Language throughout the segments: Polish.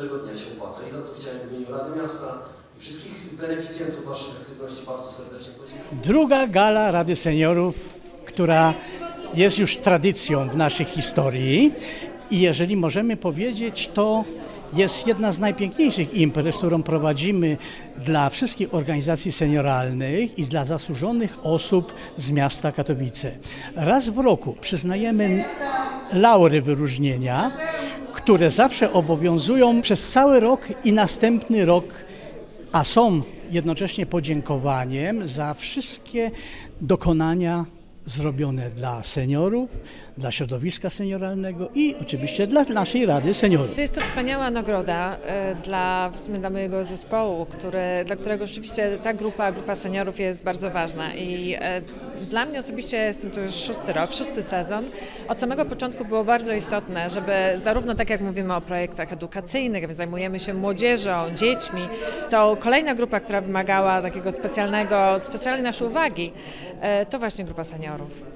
każdego dnia się opłaca. I za to chciałem w imieniu Rady Miasta i wszystkich beneficjentów Waszych aktywności bardzo serdecznie podziękować. Druga gala Rady Seniorów, która jest już tradycją w naszej historii i jeżeli możemy powiedzieć, to jest jedna z najpiękniejszych imprez, którą prowadzimy dla wszystkich organizacji senioralnych i dla zasłużonych osób z miasta Katowice. Raz w roku przyznajemy laury wyróżnienia, które zawsze obowiązują przez cały rok i następny rok a są jednocześnie podziękowaniem za wszystkie dokonania zrobione dla seniorów, dla środowiska senioralnego i oczywiście dla naszej Rady Seniorów. Jest to wspaniała nagroda e, dla, dla mojego zespołu, który, dla którego rzeczywiście ta grupa, grupa seniorów jest bardzo ważna i e, dla mnie osobiście jestem to już szósty rok, szósty sezon. Od samego początku było bardzo istotne, żeby zarówno tak jak mówimy o projektach edukacyjnych, więc zajmujemy się młodzieżą, dziećmi, to kolejna grupa, która wymagała takiego specjalnego, specjalnej naszej uwagi, e, to właśnie grupa seniorów.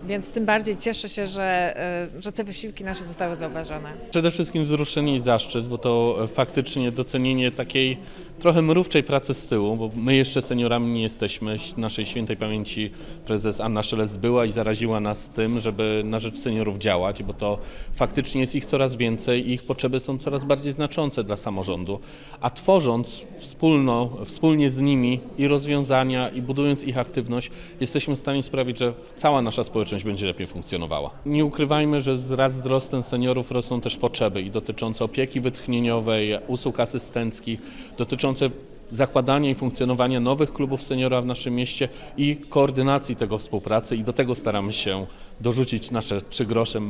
Więc tym bardziej cieszę się, że, e, że te wysiłki nasze zostały zauważone. Przede wszystkim wzruszenie i zaszczyt, bo to faktycznie docenienie takiej trochę mrówczej pracy z tyłu, bo my jeszcze seniorami nie jesteśmy. Naszej świętej pamięci prezes Anna Szelest była i zaraziła nas tym, żeby na rzecz seniorów działać, bo to faktycznie jest ich coraz więcej i ich potrzeby są coraz bardziej znaczące dla samorządu. A tworząc wspólno, wspólnie z nimi i rozwiązania i budując ich aktywność, jesteśmy w stanie sprawić, że cała nasza społeczność będzie lepiej funkcjonowała. Nie ukrywajmy, że wraz z wzrostem seniorów rosną też potrzeby i dotyczące opieki wytchnieniowej, usług asystenckich, dotyczące zakładania i funkcjonowania nowych klubów seniora w naszym mieście i koordynacji tego współpracy i do tego staramy się dorzucić nasze trzy grosze.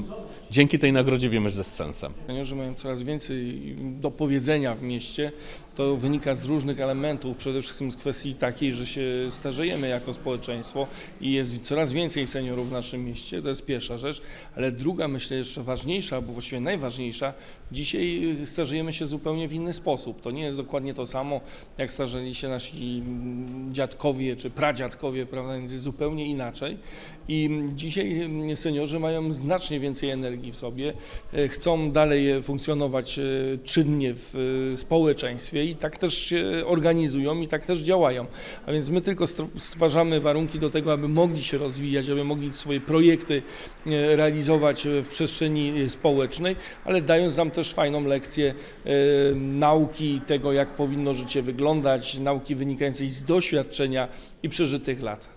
Dzięki tej nagrodzie wiemy, że z sensem. Seniorzy mają coraz więcej do powiedzenia w mieście. To wynika z różnych elementów, przede wszystkim z kwestii takiej, że się starzejemy jako społeczeństwo i jest coraz więcej seniorów w naszym mieście. To jest pierwsza rzecz, ale druga, myślę, jeszcze ważniejsza, albo właściwie najważniejsza, dzisiaj starzejemy się zupełnie w inny sposób. To nie jest dokładnie to samo, jak starzeli się nasi dziadkowie czy pradziadkowie, prawda, więc jest zupełnie inaczej. I dzisiaj seniorzy mają znacznie więcej energii w sobie, e, chcą dalej funkcjonować e, czynnie w e, społeczeństwie i tak też się organizują i tak też działają. A więc my tylko stwarzamy warunki do tego, aby mogli się rozwijać, aby mogli swoje projekty realizować w przestrzeni społecznej, ale dając nam też fajną lekcję nauki tego, jak powinno życie wyglądać, nauki wynikającej z doświadczenia i przeżytych lat.